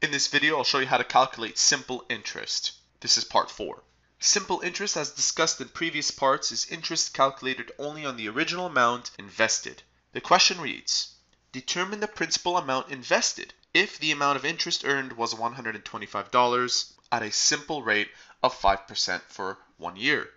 In this video, I'll show you how to calculate simple interest. This is part 4. Simple interest, as discussed in previous parts, is interest calculated only on the original amount invested. The question reads, determine the principal amount invested if the amount of interest earned was $125 at a simple rate of 5% for one year.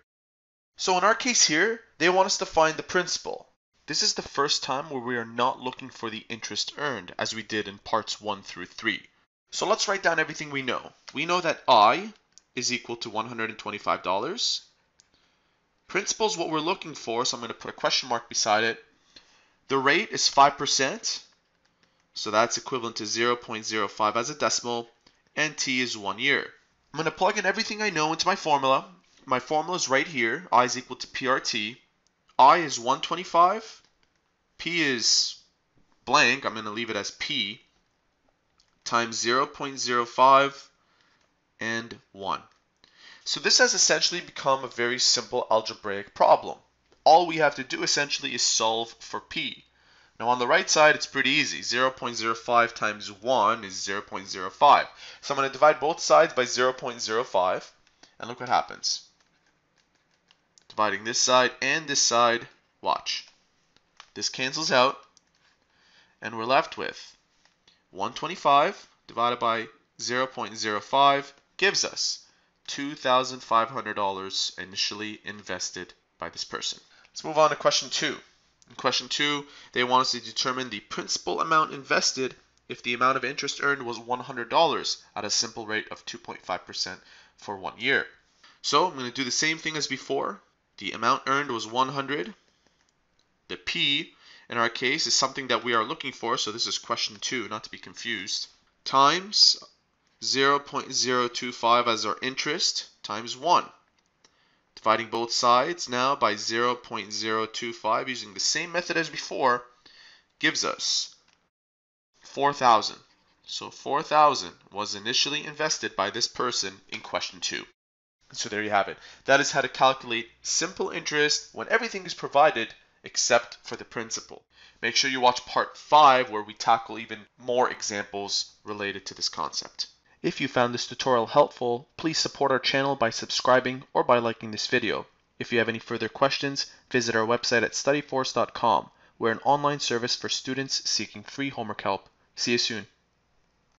So in our case here, they want us to find the principal. This is the first time where we are not looking for the interest earned as we did in parts 1 through 3. So let's write down everything we know. We know that I is equal to $125. Principal is what we're looking for, so I'm going to put a question mark beside it. The rate is 5%, so that's equivalent to 0.05 as a decimal, and t is one year. I'm going to plug in everything I know into my formula. My formula is right here. I is equal to PRT. I is 125. P is blank. I'm going to leave it as P times 0.05 and 1. So this has essentially become a very simple algebraic problem. All we have to do essentially is solve for P. Now on the right side, it's pretty easy. 0.05 times 1 is 0.05. So I'm going to divide both sides by 0.05, and look what happens. Dividing this side and this side, watch. This cancels out, and we're left with 125 divided by 0.05 gives us $2,500 initially invested by this person. Let's move on to question two. In question two, they want us to determine the principal amount invested if the amount of interest earned was $100 at a simple rate of 2.5% for one year. So I'm going to do the same thing as before. The amount earned was 100. The P in our case is something that we are looking for, so this is question 2, not to be confused, times 0.025 as our interest times 1. Dividing both sides now by 0.025 using the same method as before gives us 4,000. So 4,000 was initially invested by this person in question 2. So there you have it. That is how to calculate simple interest when everything is provided except for the principal. Make sure you watch part 5 where we tackle even more examples related to this concept. If you found this tutorial helpful, please support our channel by subscribing or by liking this video. If you have any further questions, visit our website at studyforce.com. We're an online service for students seeking free homework help. See you soon.